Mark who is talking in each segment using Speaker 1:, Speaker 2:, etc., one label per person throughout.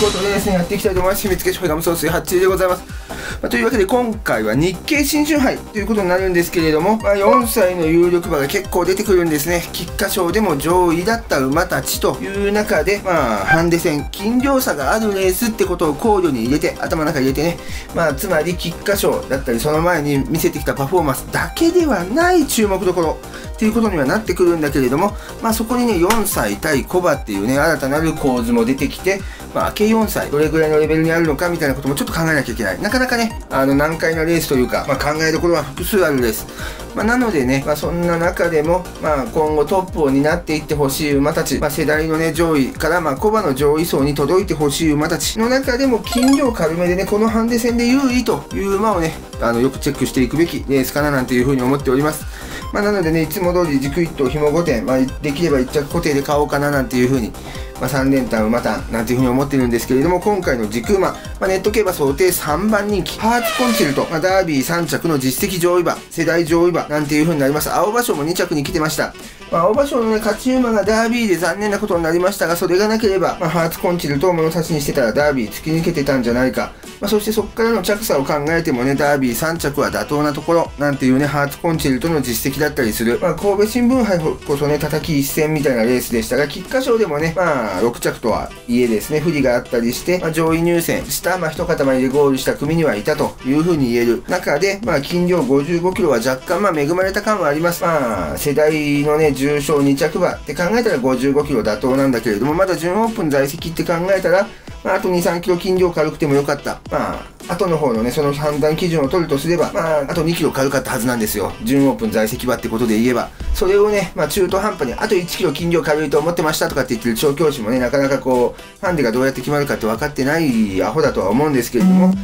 Speaker 1: ことでですね、やっていきたいと思います。秘密結晶ガムソース8でございます。まあ、というわけで今回は日経新春杯ということになるんですけれども、まあ、4歳の有力馬が結構出てくるんですね。菊花賞でも上位だった馬たちという中で、まあ、ハンデ戦、斤量差があるレースってことを考慮に入れて、頭の中に入れてね、まあ、つまり菊花賞だったり、その前に見せてきたパフォーマンスだけではない注目どころっていうことにはなってくるんだけれども、まあ、そこにね、4歳対コバっていうね、新たなる構図も出てきて、まあ、計4歳、どれぐらいのレベルにあるのかみたいなこともちょっと考えなきゃいけない。なかなかね、あの、難解なレースというか、まあ、考えどころは複数あるです。まあ、なのでね、まあ、そんな中でも、まあ、今後トップを担っていってほしい馬たち、まあ、世代のね、上位から、まあ、コバの上位層に届いてほしい馬たちの中でも、斤量軽めでね、このハンデ戦で優位という馬をね、あの、よくチェックしていくべきレースかななんていうふうに思っております。まあ、なのでね、いつも通り軸1頭、紐5点、まあ、できれば1着固定で買おうかななんていうふうに、まあ、3連単馬単なんていうふうに思ってるんですけれども、今回の軸馬、まあ、ネット競馬想定3番人気、ハーツコンチェルト、まあ、ダービー3着の実績上位馬、世代上位馬なんていうふうになります。青葉賞も2着に来てました。まあ、青葉賞のね、勝ち馬がダービーで残念なことになりましたが、それがなければ、まあ、ハーツコンチェルトを物差しにしてたらダービー突き抜けてたんじゃないか。まあ、そしてそこからの着差を考えてもね、ダービー3着は妥当なところ、なんていうね、ハーツコンチェルトの実績だったりする。まあ、神戸新聞杯こそね、叩き一戦みたいなレースでしたが、菊花賞でもね、まあ、6着とはいえですね、不利があったりして、まあ、上位入選した、まあ、一塊でゴールした組にはいたというふうに言える中で、まあ、金量55キロは若干、まあ、恵まれた感はあります。まあ、世代のね、重賞2着馬って考えたら55キロ妥当なんだけれども、まだ準オープン在籍って考えたら、まあ、あと2、3キロ金量軽くてもよかった。まあ、後の方のね、その判断基準を取るとすれば、まあ、あと2キロ軽かったはずなんですよ。準オープン在籍馬ってことで言えば。それをね、まあ、中途半端に、あと1キロ金量軽いと思ってましたとかって言ってる調教師もね、なかなかこう、ハンデがどうやって決まるかって分かってないアホだとは思うんですけれども、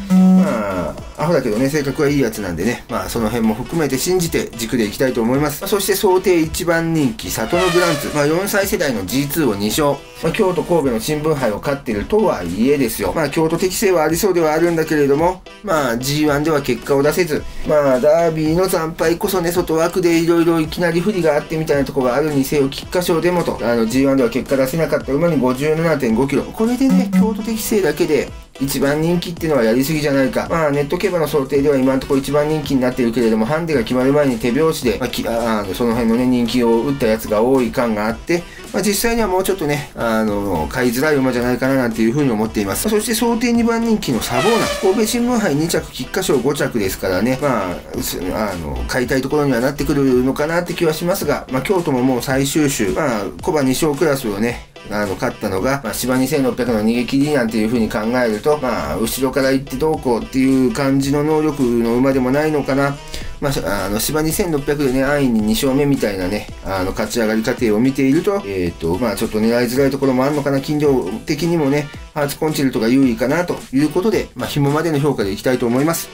Speaker 1: まあ、アホだけどね、性格はいいやつなんでね、まあ、その辺も含めて信じて軸でいきたいと思います。そして想定1番人気、里のグランツ。まあ、4歳世代の G2 を2勝。まあ、京都神戸の新聞杯を勝っているとはいえですよ。まあ、京都適性はありそうではあるんだけれども、まあ、G1 では結果を出せず、まあ、ダービーの惨敗こそね、外枠でいろいろいきなり不利があってみたいなとこがあるにせよ、菊花賞でもと、あの、G1 では結果出せなかった馬に57.5キロ。これでね、京都適性だけで、一番人気っていうのはやりすぎじゃないか。まあ、ネット競馬の想定では今のところ一番人気になっているけれども、ハンデが決まる前に手拍子で、まあ、きあその辺のね、人気を打ったやつが多い感があって、まあ、実際にはもうちょっとね、あの、買いづらい馬じゃないかななんていうふうに思っています。そして想定2番人気のサボーナ。神戸新聞杯2着、菊花賞5着ですからね、まあ、あの、買いたいところにはなってくるのかなって気はしますが、まあ、京都ももう最終週、まあ、小馬2勝クラスをね、あの、勝ったのが、まあ、芝2600の逃げ切りなんていう風に考えると、まあ、後ろから行ってどうこうっていう感じの能力の馬でもないのかな。まあ、あの、芝2600でね、安易に2勝目みたいなね、あの、勝ち上がり過程を見ていると、えっ、ー、と、まあ、ちょっと狙いづらいところもあるのかな、近所的にもね、ハーツコンチェルトが優位かなということで、まあ、紐までの評価でいきたいと思います。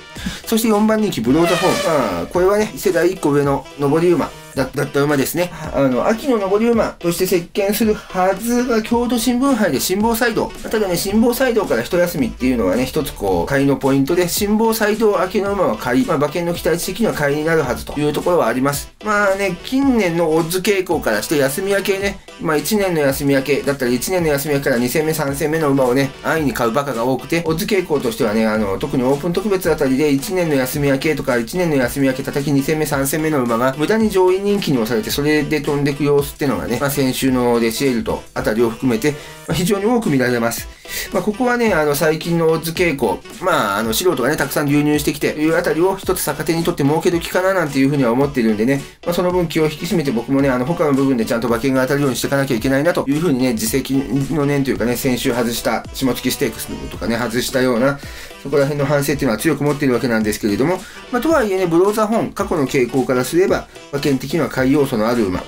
Speaker 1: そして4番人気、ブローザホーン。まあ、これはね、世代1個上の上り馬。だった馬ですね。あの、秋の上り馬として席巻するはずが京都新聞杯で辛抱サイド。ただね、辛抱サイドから一休みっていうのはね、一つこう、買いのポイントで、辛抱サイド秋の馬は買い、まあ、馬券の期待値的には買いになるはずというところはあります。まあね、近年のオッズ傾向からして休み明けね、まあ1年の休み明けだったり1年の休み明けから2戦目3戦目の馬をね、安易に買う馬鹿が多くて、オッズ傾向としてはね、あの、特にオープン特別あたりで1年の休み明けとか1年の休み明け叩き2戦目3戦目の馬が無駄に上位人気に押されて、それで飛んでいく様子っていうのがね、まあ先週のデシエルとあたりを含めて、ま、非常に多く見られます。まあ、ここはね、あの、最近のオッズ傾向、まあ、あの、素人がね、たくさん流入してきて、いうあたりを一つ逆手にとって儲け時かななんていうふうには思ってるんでね、まあ、その分気を引き締めて僕もね、あの、他の部分でちゃんと馬券が当たるようにしていかなきゃいけないなというふうにね、自責の念というかね、先週外した下月ステークスとかね、外したような、そこら辺の反省っていうのは強く持っているわけなんですけれども、まあ、とはいえね、ブローザ本、過去の傾向からすれば、馬券的には買い要素のある馬、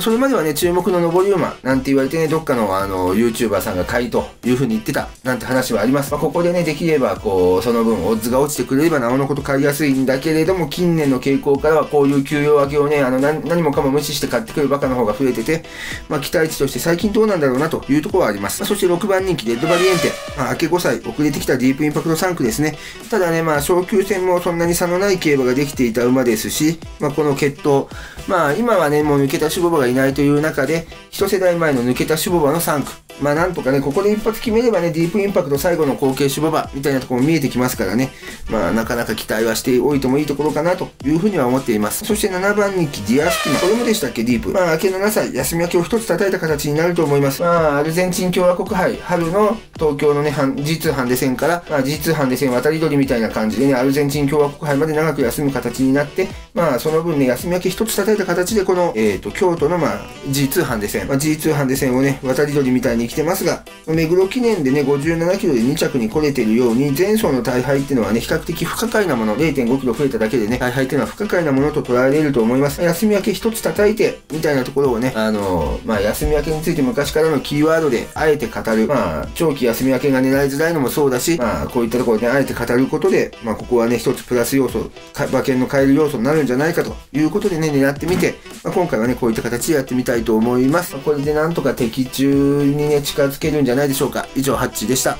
Speaker 1: それまではね、注目の上り馬なんて言われてね、どっかのあの、YouTuber さんが買いという風に言ってたなんて話はあります。まあ、ここでね、できればこう、その分オッズが落ちてくれればなおのこと買いやすいんだけれども、近年の傾向からはこういう休養明けをね、あの、何もかも無視して買ってくるバカの方が増えてて、まあ、期待値として最近どうなんだろうなというところはあります。まあ、そして6番人気、レッドバリエンテ。まあ、明け5歳、遅れてきたディープインパクト産駒ですね。ただね、まあ、昇級戦もそんなに差のない競馬ができていた馬ですし、まあ、この血統、まあ、今はね、もう抜けた種牡馬がいないという中で、一世代前の抜けた種牡馬の産駒。まあなんとかね、ここで一発決めればね、ディープインパクト最後の後継種牡馬みたいなところも見えてきますからね、まあなかなか期待はしておいてもいいところかなというふうには思っています。そして7番人気ディアスティマ、これもでしたっけ、ディープ。まあ明けの7歳、休み明けを一つ叩いた形になると思います。まあアルゼンチン共和国杯、春の東京のね、G2 ハンデ戦から、まあ G2 ハンデ戦渡り鳥みたいな感じでね、アルゼンチン共和国杯まで長く休む形になって、まあその分ね、休み明け一つ叩いた形で、この、えっ、ー、と、京都のまあ G2 ハンデ戦、まあ、G2 ハンデ戦をね、渡り鳥みたいに来てますが、目黒記念でね、57キロで2着に来れてるように、前走の大敗っていうのはね、比較的不可解なもの、0.5キロ増えただけでね、大敗っていうのは不可解なものと捉えられると思います。休み明け一つ叩いて、みたいなところをね、あのー、まあ休み明けについて昔からのキーワードで、あえて語る、まあ、長期休み明けが狙いづらいのもそうだし、まあ、こういったところで、あえて語ることで、まあ、ここはね、一つプラス要素、馬券の変える要素になるんじゃないかということでね、狙ってみて、まあ、今回はね、こういった形でやってみたいと思います。まあ、これでなんとか的中にね、近づけるんじゃないでしょうか。以上、ハッチでした。